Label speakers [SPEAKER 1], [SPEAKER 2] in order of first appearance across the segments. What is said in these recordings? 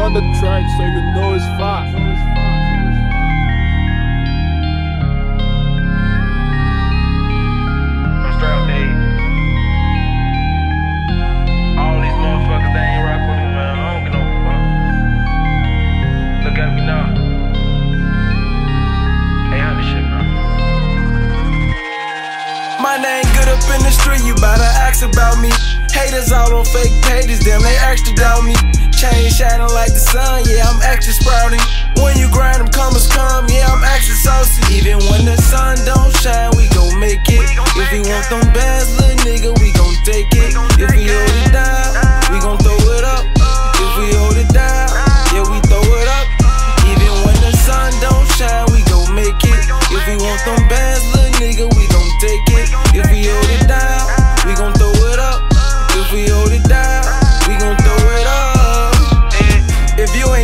[SPEAKER 1] on the track so you know it's fire.
[SPEAKER 2] I'm strapped dead. All these motherfuckers, they ain't rock with me, man. I don't get no fuck. Look at me now. Hey, how this shit now?
[SPEAKER 3] My name good up in the street, you better ask about me. Haters all on fake pages, damn, they extra doubt me. Chain shining like the sun, yeah, I'm extra sprouting. When you grind them comers come, yeah, I'm extra saucy. Even when the sun don't shine, we gon' make it. If we want them bands, little nigga, we gon' take it. If we hold it down, we gon' throw it up. If we hold it down, yeah, we throw it up. Even when the sun don't shine, we gon' make it. If we want them bands, little nigga, we gon' take it. If we hold it down,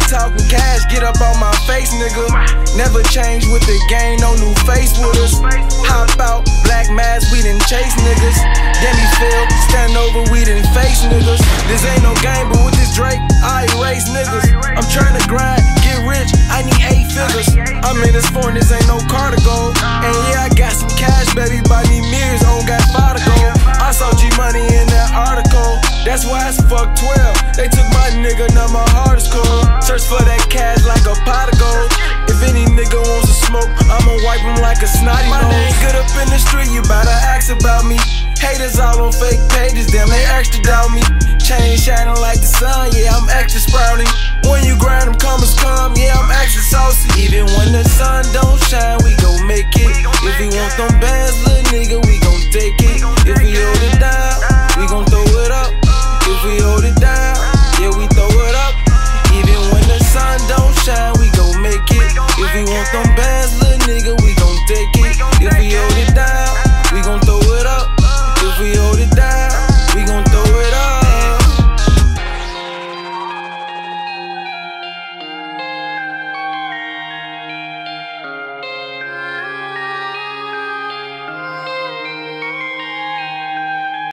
[SPEAKER 3] talking cash, get up on my face, nigga. Never change with the game, no new face with us. Hop out, black mask, we didn't chase niggas. Demi Phil, stand over, we didn't face niggas. This ain't no game, but with this Drake, I erase niggas. I'm trying to grind, get rich, I need eight figures. I'm in this foreign, this ain't no car to go. And yeah, I got some cash, baby, buy me mirrors, on got five to go. I saw G Money in that article. That's why it's fuck 12. They took my nigga, now my heart like a snotty My name good up in the street, you better ask about me. Haters all on fake pages, damn, they extra doubt me. Chain shining like the sun, yeah, I'm extra sprouting.